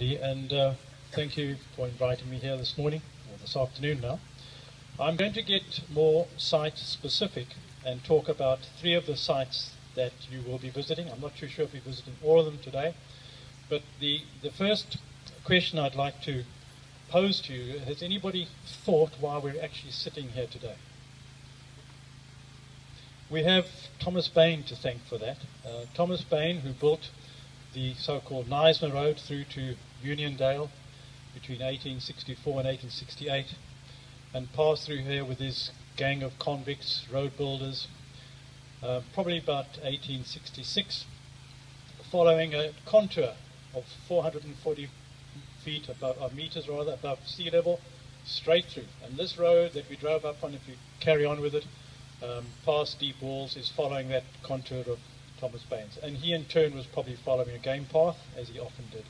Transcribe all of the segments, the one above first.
Andy, and uh, thank you for inviting me here this morning, or this afternoon now. I'm going to get more site specific and talk about three of the sites that you will be visiting. I'm not too sure if you're visiting all of them today, but the, the first question I'd like to pose to you has anybody thought why we're actually sitting here today? We have Thomas Bain to thank for that. Uh, Thomas Bain, who built the so-called Knysna Road through to Uniondale between 1864 and 1868 and passed through here with his gang of convicts, road builders, uh, probably about 1866, following a contour of 440 feet above, uh, meters rather above sea level, straight through. And this road that we drove up on, if you carry on with it, um, past deep walls, is following that contour of Thomas Bain's. And he in turn was probably following a game path, as he often did.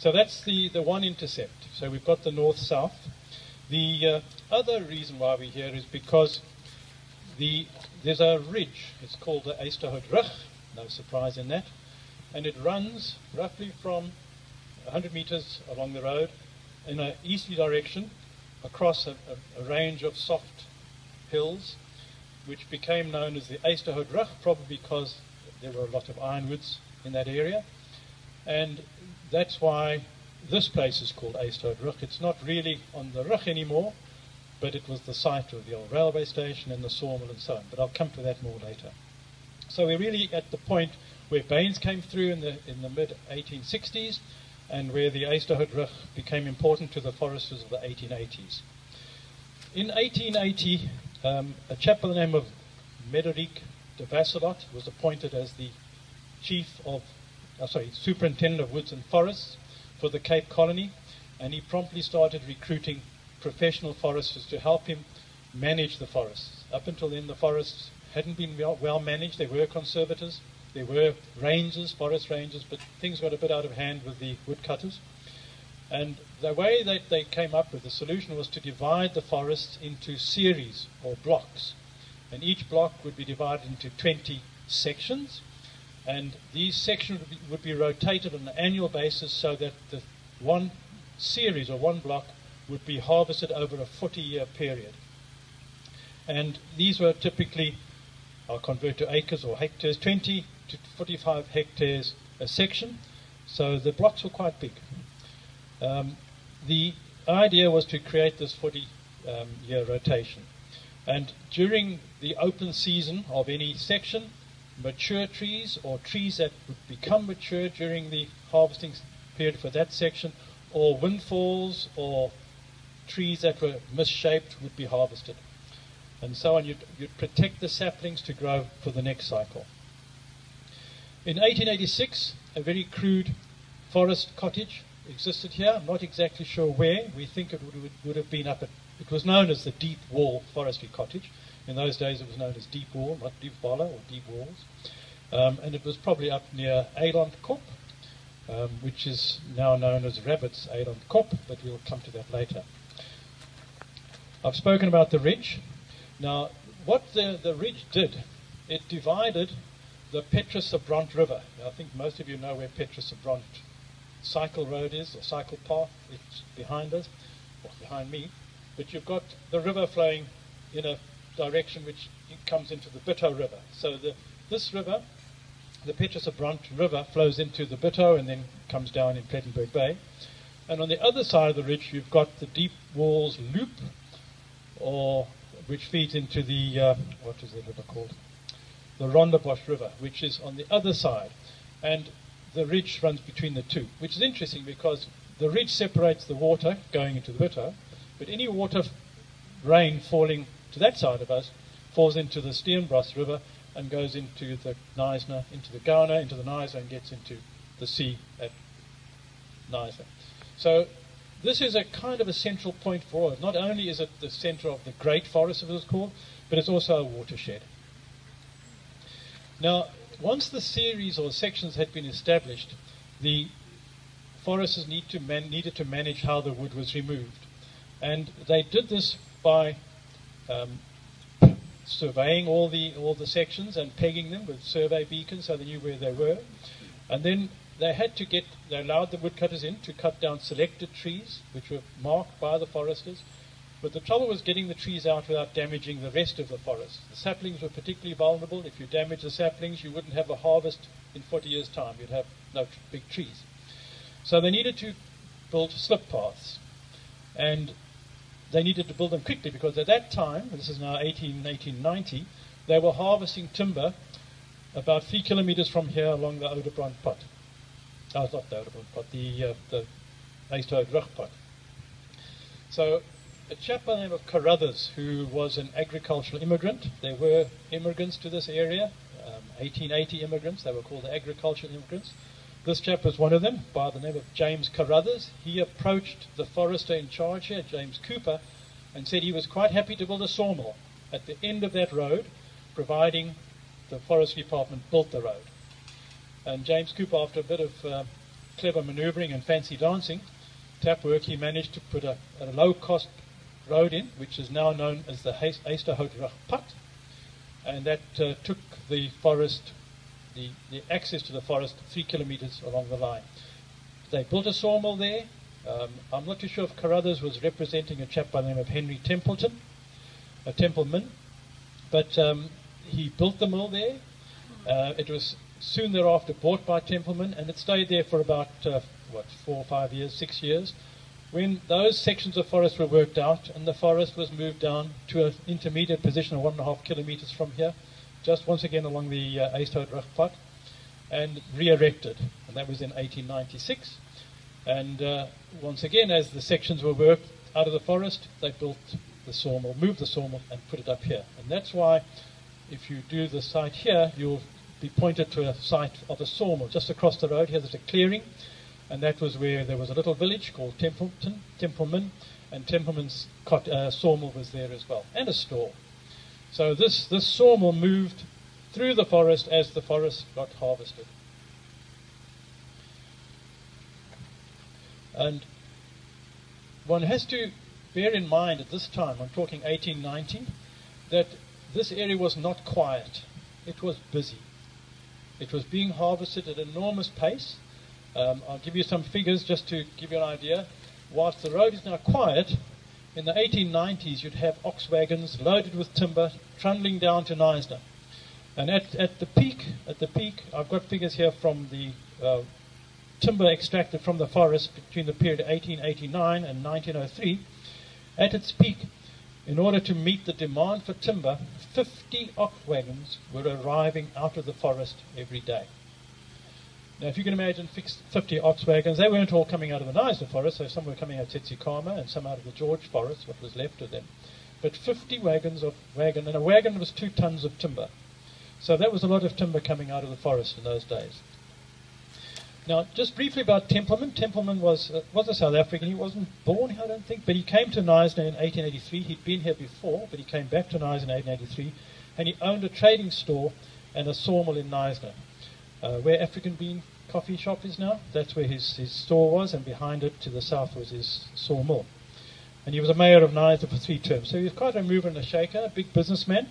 So that's the, the one intercept. So we've got the north-south. The uh, other reason why we're here is because the, there's a ridge. It's called the Ysterhout Rug. No surprise in that. And it runs roughly from 100 meters along the road in an easterly direction across a, a, a range of soft hills, which became known as the Ysterhout Rug, probably because there were a lot of ironwoods in that area. And that's why this place is called Ysterhout Rug. It's not really on the Rug anymore, but it was the site of the old railway station and the sawmill and so on. But I'll come to that more later. So we're really at the point where Baines came through in the, in the mid 1860s and where the Ysterhout Rug became important to the foresters of the 1880s. In 1880, um, a chap by the name of Mederick de Vasselot was appointed as the chief of, uh, sorry, superintendent of woods and forests for the Cape Colony, and he promptly started recruiting professional foresters to help him manage the forests. Up until then, the forests hadn't been well, well managed. They were conservators. There were rangers, forest rangers, but things got a bit out of hand with the woodcutters. And the way that they came up with the solution was to divide the forests into series or blocks and each block would be divided into 20 sections, and these sections would be, would be rotated on an annual basis so that the one series or one block would be harvested over a 40 year period. And these were typically, I'll convert to acres or hectares, 20 to 45 hectares a section, so the blocks were quite big. Um, the idea was to create this 40 um, year rotation. And during the open season of any section, mature trees or trees that would become mature during the harvesting period for that section, or windfalls or trees that were misshaped would be harvested. And so on, you'd, you'd protect the saplings to grow for the next cycle. In 1886, a very crude forest cottage existed here. I'm not exactly sure where. We think it would, would have been up at it was known as the Deep Wall Forestry Cottage. In those days, it was known as Deep Wall, not Deep Walla or Deep Walls. Um, and it was probably up near Elandkop, um, which is now known as Rabbits Elandkop, but we'll come to that later. I've spoken about the ridge. Now, what the, the ridge did, it divided the Petrus Brand River. I think most of you know where Petrus Brand cycle road is, or cycle path. It's behind us, or behind me but you've got the river flowing in a direction which comes into the Bitou River. So the, this river, the Petrus-Brand River, flows into the Bitou and then comes down in Plettenberg Bay. And on the other side of the ridge, you've got the Deep Walls Loop, or which feeds into the uh, what is the river called? The Rondebosch River, which is on the other side, and the ridge runs between the two, which is interesting because the ridge separates the water going into the Bitou, but any water rain falling to that side of us falls into the Steenbos River and goes into the Knysna, into the Gouwer, into the Knysna, and gets into the sea at Knysna. So this is a kind of a central point for us. Not only is it the center of the great forest, as it's called, but it's also a watershed. Now, once the series or sections had been established, the foresters need to man- needed to manage how the wood was removed. And they did this by um, surveying all the all the sections and pegging them with survey beacons so they knew where they were. And then they had to get, they allowed the woodcutters in to cut down selected trees, which were marked by the foresters. But the trouble was getting the trees out without damaging the rest of the forest. The saplings were particularly vulnerable. If you damage the saplings, you wouldn't have a harvest in 40 years' time. You'd have no big trees. So they needed to build slip paths. And they needed to build them quickly because at that time, this is now 18, 1890, they were harvesting timber about three kilometers from here along the Odebrand pot. Oh, it's not the Odebrand pot, the, uh, the Easthout pot. So a chap by the name of Carruthers, who was an agricultural immigrant. There were immigrants to this area, um, 1880 immigrants. They were called the agricultural immigrants. This chap was one of them, by the name of James Carruthers. He approached the forester in charge here, James Cooper, and said he was quite happy to build a sawmill at the end of that road, providing the forestry department built the road. And James Cooper, after a bit of uh, clever maneuvering and fancy dancing, tap work, he managed to put a, a low-cost road in, which is now known as the Ysterhout and that uh, took the forest, the, the access to the forest, three kilometers along the line. They built a sawmill there. Um, I'm not too sure if Carruthers was representing a chap by the name of Henry Templeton, a Templeman, but um, he built the mill there. Uh, it was soon thereafter bought by Templeman, and it stayed there for about uh, what four or five years, six years when those sections of forest were worked out and the forest was moved down to an intermediate position of one and a half kilometers from here, just once again along the uh, Eisthout and re-erected. And that was in 1896. And uh, once again, as the sections were worked out of the forest, they built the sawmill, moved the sawmill, and put it up here. And that's why, if you do the site here, you'll be pointed to a site of a sawmill just across the road. Here there's a clearing and that was where there was a little village called Templeton, Templeman, and Templeman's cot, uh, sawmill was there as well, and a store. So this, this sawmill moved through the forest as the forest got harvested. And one has to bear in mind at this time, I'm talking 1890, that this area was not quiet. It was busy. It was being harvested at enormous pace um, I'll give you some figures just to give you an idea. Whilst the road is now quiet, in the 1890s you'd have ox wagons loaded with timber trundling down to Knysna. And at, at the peak, at the peak, I've got figures here from the uh, timber extracted from the forest between the period 1889 and 1903. At its peak, in order to meet the demand for timber, 50 ox wagons were arriving out of the forest every day. Now, if you can imagine 50 ox wagons, they weren't all coming out of the Knysna forest, so some were coming out of Tsitsikamma and some out of the George forest, what was left of them. But 50 wagons of wagon, and a wagon was two tons of timber. So that was a lot of timber coming out of the forest in those days. Now, just briefly about Templeman. Templeman was, uh, was a South African. He wasn't born here, I don't think, but he came to Knysna in 1883. He'd been here before, but he came back to Knysna in 1883, and he owned a trading store and a sawmill in Knysna uh, where African Bean Coffee Shop is now. That's where his, his store was, and behind it to the south was his sawmill. And he was a mayor of Knysna for three terms. So he was quite a mover and a shaker, a big businessman.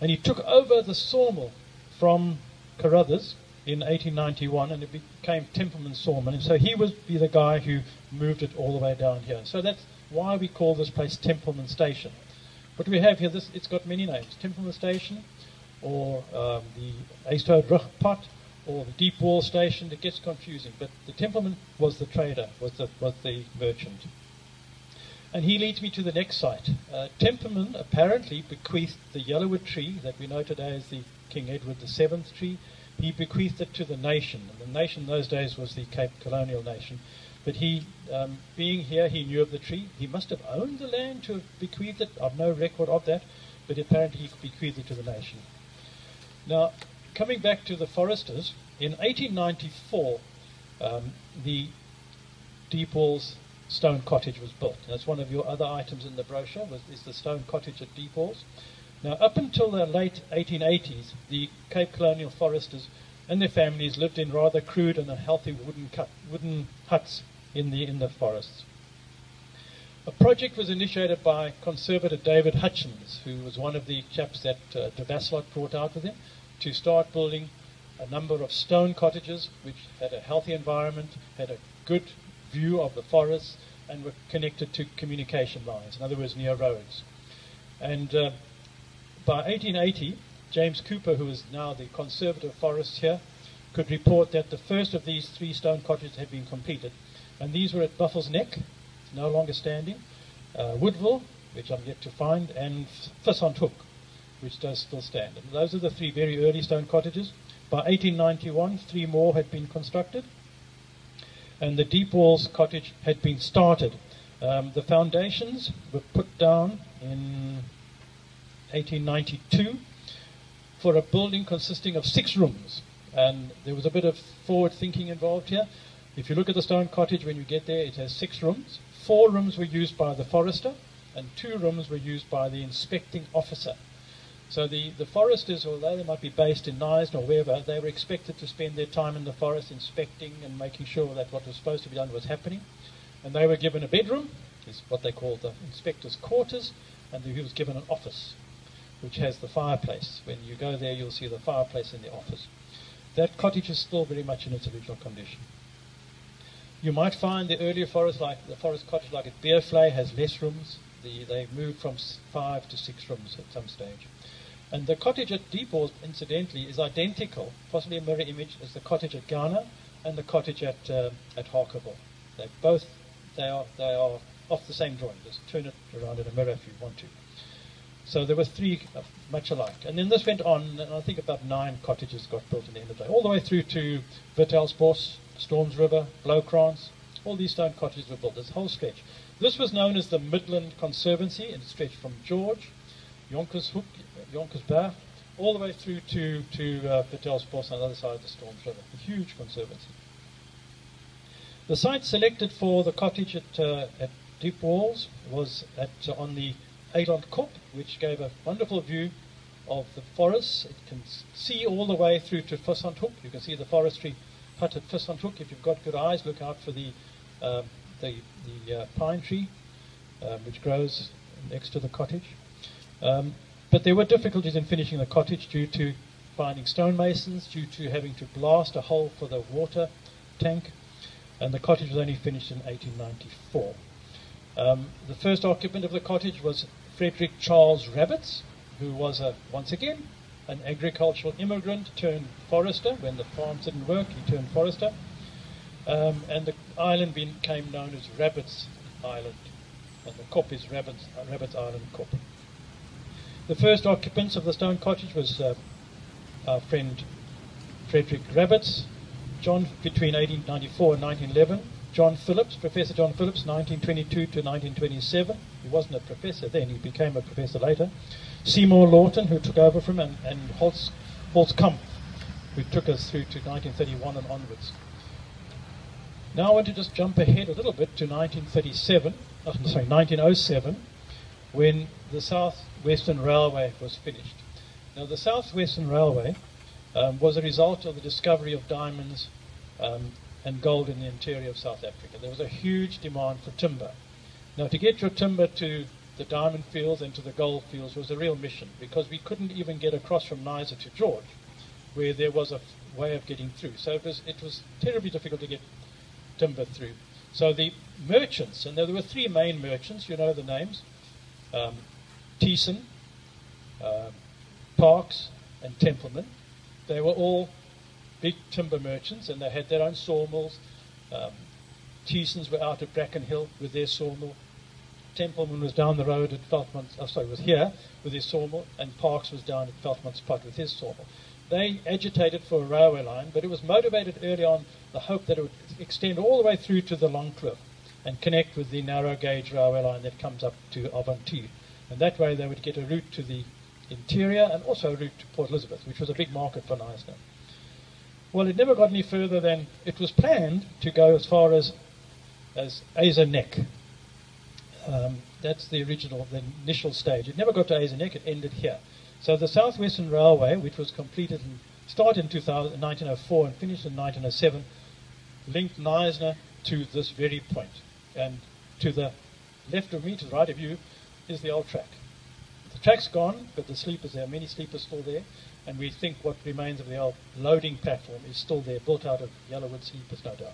And he took over the sawmill from Carruthers in 1891 and it became Templeman Sawmill. And so he would be the guy who moved it all the way down here. So that's why we call this place Templeman Station. What we have here, this, it's got many names. Templeman Station, or um, the Easthout Pot, or the deep wall station, it gets confusing. But the Templeman was the trader, was the, was the merchant. And he leads me to the next site. Uh, Templeman apparently bequeathed the yellowwood tree that we know today as the King Edward VII tree. He bequeathed it to the nation. And the nation in those days was the Cape Colonial Nation. But he, um, being here, he knew of the tree. He must have owned the land to have bequeathed it. I've no record of that. But apparently he bequeathed it to the nation. Now, coming back to the foresters, in 1894, um, the Deep Walls stone cottage was built. That's one of your other items in the brochure, was, is the stone cottage at Deep Walls. Now, up until the late 1880s, the Cape Colonial foresters and their families lived in rather crude and unhealthy wooden, cut, wooden huts in the, in the forests. A project was initiated by conservator David Hutchins, who was one of the chaps that uh, de Vasselot brought out with him, to start building a number of stone cottages which had a healthy environment, had a good view of the forest, and were connected to communication lines, in other words, near roads. And uh, by 1880, James Cooper, who is now the conservative forest here, could report that the first of these three stone cottages had been completed. And these were at Buffels Nek, no longer standing, uh, Woodville, which I'm yet to find, and Pheasanthoek, which does still stand. And those are the three very early stone cottages. By 1891, three more had been constructed, and the Deep Walls cottage had been started. Um, the foundations were put down in 1892 for a building consisting of six rooms. And there was a bit of forward thinking involved here. If you look at the stone cottage when you get there, it has six rooms. Four rooms were used by the forester, and two rooms were used by the inspecting officer. So the, the foresters, although they might be based in Knysna or wherever, they were expected to spend their time in the forest inspecting and making sure that what was supposed to be done was happening. And they were given a bedroom, is what they call the inspector's quarters, and he was given an office, which has the fireplace. When you go there, you'll see the fireplace in the office. That cottage is still very much in its original condition. You might find the earlier forest, like the forest cottage, like at Beerflay, has less rooms. The, they moved from five to six rooms at some stage. And the cottage at Deep incidentally, is identical, possibly a mirror image, as the cottage at Gouna and the cottage at uh, at Harkerville. They both they are they are off the same drawing. Just turn it around in a mirror if you want to. So there were three uh, much alike. And then this went on, and I think about nine cottages got built in the end of the day, all the way through to Wittelsbos, Storms River, Bloukrans. All these stone cottages were built, this whole stretch. This was known as the Midland Conservancy, and it stretched from George, Jonkershoek, Jonkersberg, all the way through to, to uh, Wittelsbos on the other side of the Storms River. A huge conservancy. The site selected for the cottage at, uh, at Deep Walls was at, uh, on the Eiland Kop, which gave a wonderful view of the forests. It can see all the way through to Pheasanthoek. You can see the forestry hut at Pheasanthoek. If you've got good eyes, look out for the, uh, the, the uh, pine tree, um, which grows next to the cottage. Um, but there were difficulties in finishing the cottage due to finding stonemasons, due to having to blast a hole for the water tank, and the cottage was only finished in 1894. Um, the first occupant of the cottage was Frederick Charles Rabbits, who was a, once again an agricultural immigrant turned forester. When the farms didn't work, he turned forester. Um, and the island became known as Rabbits Island, and the cop is Rabbits, uh, Rabbits Island Cop. The first occupants of the stone cottage was uh, our friend Frederick Rabbits, John between 1894 and 1911. John Phillips, Professor John Phillips, 1922 to 1927. He wasn't a professor then, he became a professor later. Seymour Lawton, who took over from him, and, and Holtz, Holtz who took us through to 1931 and onwards. Now I want to just jump ahead a little bit to 1937, oh, sorry, 1907, when the South Western Railway was finished. Now, the South Western Railway um, was a result of the discovery of diamonds um, and gold in the interior of South Africa. There was a huge demand for timber. Now, to get your timber to the diamond fields and to the gold fields was a real mission because we couldn't even get across from Knysna to George, where there was a way of getting through. So it was, it was terribly difficult to get timber through. So the merchants, and there were three main merchants, you know the names um, uh, Parks, and Templeman. They were all big timber merchants and they had their own sawmills. Um, Thesens were out at Brackenhill with their sawmill. Templeman was down the road at Veltman's, oh, sorry, was here with his sawmill, and Parks was down at Veltman's Pot with his sawmill. They agitated for a railway line, but it was motivated early on the hope that it would extend all the way through to the Long Kloof and connect with the narrow gauge railway line that comes up to Avontuur. And that way they would get a route to the interior and also a route to Port Elizabeth, which was a big market for Knysna. Well, it never got any further than it was planned to go as far as as Azer Neck. Um, that's the original, the initial stage. It never got to Azer Neck, it ended here. So the South Western Railway, which was completed and started in 2000, 1904 and finished in 1907, linked Knysna to this very point. And to the left of me, to the right of you, is the old track. The track's gone, but the sleepers, there are many sleepers still there. and we think what remains of the old loading platform is still there, built out of yellowwood sleepers, no doubt.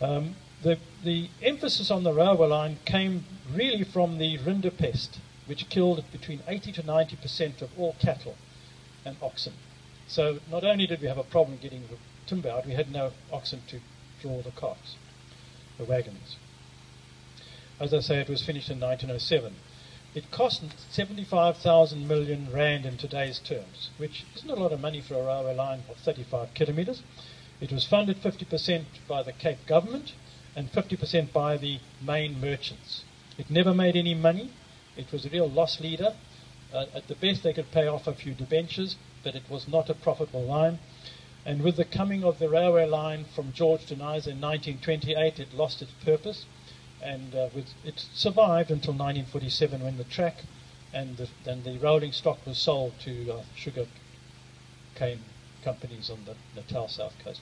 Um, the, the emphasis on the railway line came really from the rinderpest, which killed between 80 to 90 percent of all cattle and oxen. So not only did we have a problem getting the timber out, we had no oxen to draw the carts, the wagons. As I say, it was finished in 1907. It cost 75,000 million rand in today's terms, which isn't a lot of money for a railway line of 35 kilometres. It was funded 50% by the Cape government and 50% by the main merchants. It never made any money. It was a real loss leader. Uh, at the best, they could pay off a few debentures, but it was not a profitable line. And with the coming of the railway line from George to Knysna in 1928, it lost its purpose and uh, with, it survived until 1947 when the track and the, and the rolling stock was sold to uh, sugar cane companies on the Natal south coast.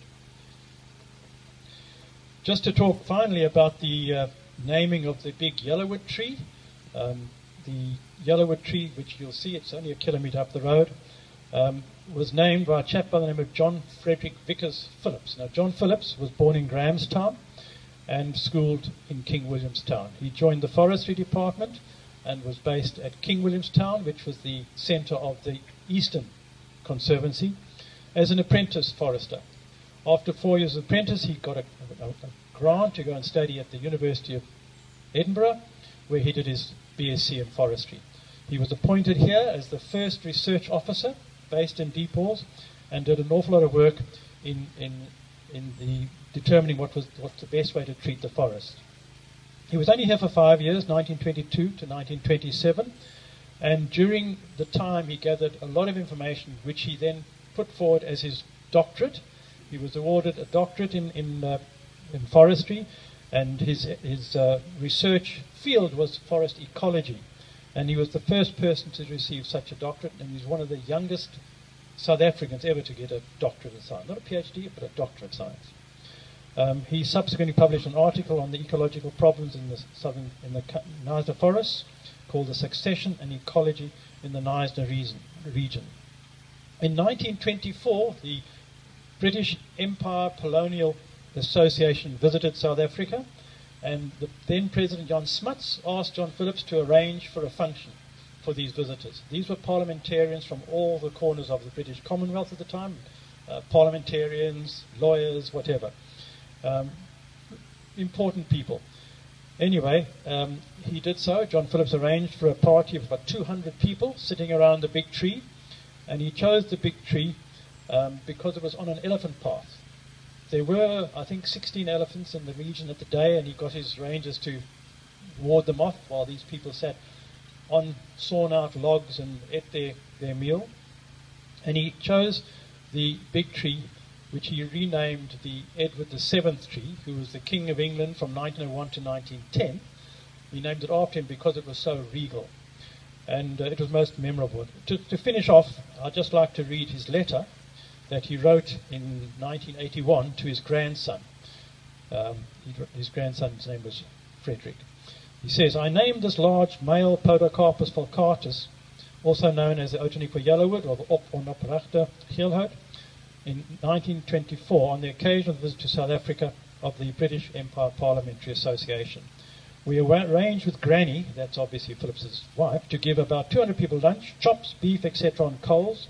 Just to talk finally about the uh, naming of the big yellowwood tree. Um, the yellowwood tree, which you'll see, it's only a kilometre up the road, um, was named by a chap by the name of John Frederick Vickers Phillips. Now, John Phillips was born in Grahamstown and schooled in King Williamstown. He joined the forestry department and was based at King Williamstown, which was the centre of the Eastern Conservancy, as an apprentice forester. After four years of apprentice, he got a, a, a grant to go and study at the University of Edinburgh, where he did his BSc in forestry. He was appointed here as the first research officer based in Deeples and did an awful lot of work in, in, in the determining what was what's the best way to treat the forest. He was only here for five years, 1922 to 1927, and during the time he gathered a lot of information, which he then put forward as his doctorate. He was awarded a doctorate in in, uh, in forestry, and his his uh, research field was forest ecology, and he was the first person to receive such a doctorate, and he's one of the youngest South Africans ever to get a doctorate in science, not a PhD, but a doctorate in science. Um, he subsequently published an article on the ecological problems in the southern in the Knysna forests called "The Succession and Ecology in the Knysna Region." In 1924, the British Empire Colonial Association visited South Africa, and the then President John Smuts asked John Phillips to arrange for a function for these visitors. These were parliamentarians from all the corners of the British Commonwealth at the time, uh, parliamentarians, lawyers, whatever um, important people. Anyway, um, he did so. John Phillips arranged for a party of about 200 people sitting around the big tree, and he chose the big tree um, because it was on an elephant path. There were, I think, 16 elephants in the region at the day, and he got his rangers to ward them off while these people sat on sawn out logs and ate their, their meal. And he chose the big tree which he renamed the Edward VII tree, who was the King of England from 1901 to 1910. He named it after him because it was so regal. And uh, it was most memorable. To, to, finish off, I'd just like to read his letter that he wrote in 1981 to his grandson. Um, his grandson's name was Frederick. He says, I named this large male Podocarpus falcatus, also known as the Outeniqua yellowwood or the Op geelhout, in 1924 on the occasion of the visit to South Africa of the British Empire Parliamentary Association. We arranged with Granny, that's obviously Phillips's wife, to give about 200 people lunch, chops, beef, etc. on coals.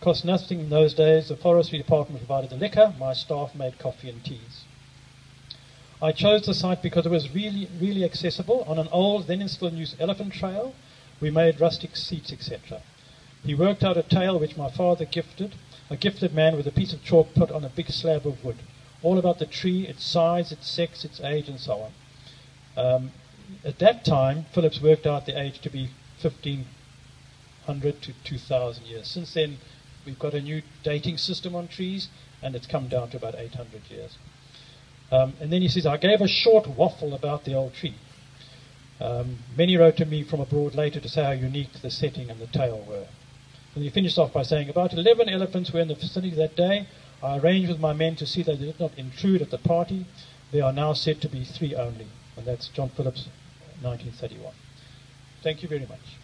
Cost nothing in those days. The forestry department provided the liquor. My staff made coffee and teas. I chose the site because it was really, really accessible. On an old, then in still use elephant trail, we made rustic seats, etc. He worked out a tale which my father gifted a gifted man with a piece of chalk put on a big slab of wood, all about the tree, its size, its sex, its age, and so on. Um, at that time, Phillips worked out the age to be 1500 to 2000 years. Since then, we've got a new dating system on trees, and it's come down to about 800 years. Um, and then he says, I gave a short waffle about the old tree. Um, many wrote to me from abroad later to say how unique the setting and the tale were. And he finished off by saying, About 11 elephants were in the vicinity that day. I arranged with my men to see that they did not intrude at the party. There are now said to be three only. And that's John Phillips, 1931. Thank you very much.